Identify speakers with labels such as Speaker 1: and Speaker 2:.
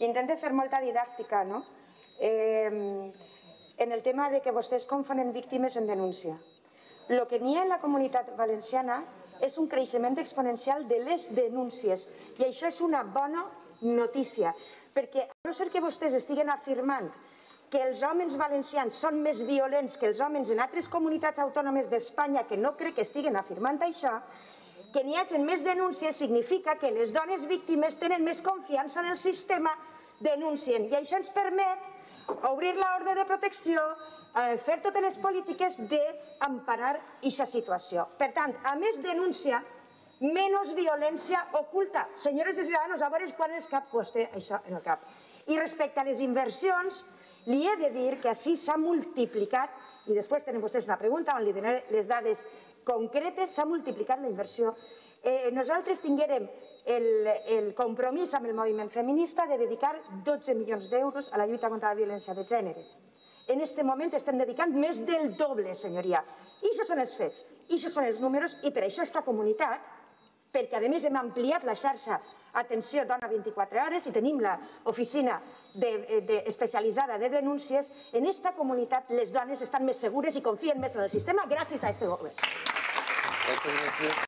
Speaker 1: Intente fer molta didàctica, no? Eh, en el tema de que vostès confonen víctimes en denúncia. El que n'hi ha en la comunitat valenciana és un creixement exponencial de les denúncies i això és una bona notícia, perquè a no ser que vostès estiguen afirmant que els homes valencians són més violents que els homes en altres comunitats autònomes d'Espanya, que no crec que estiguen afirmant això, que n'hi hagi més denúncies significa que les dones víctimes tenen més confiança en el sistema, denuncien. I això ens permet obrir l'ordre de protecció, eh, fer totes les polítiques d'emparar aquesta situació. Per tant, a més denúncia, menys violència oculta. Senyores de Ciudadanos, a veure quan es cap vostè això en el cap. I respecte a les inversions, li he de dir que així s'ha multiplicat, i després tenen vostès una pregunta on li donaré les dades concretes, s'ha multiplicat la inversió. Eh, nosaltres tinguérem el, el compromís amb el moviment feminista de dedicar 12 milions d'euros a la lluita contra la violència de gènere. En aquest moment estem dedicant més del doble, senyoria. I això són els fets, i això són els números, i per això esta comunitat, perquè a més hem ampliat la xarxa. Atenció Dona 24 hores i tenim l'oficina de, de, especialitzada de denúncies, en esta comunitat les dones estan més segures i confien més en el sistema gràcies a aquest govern.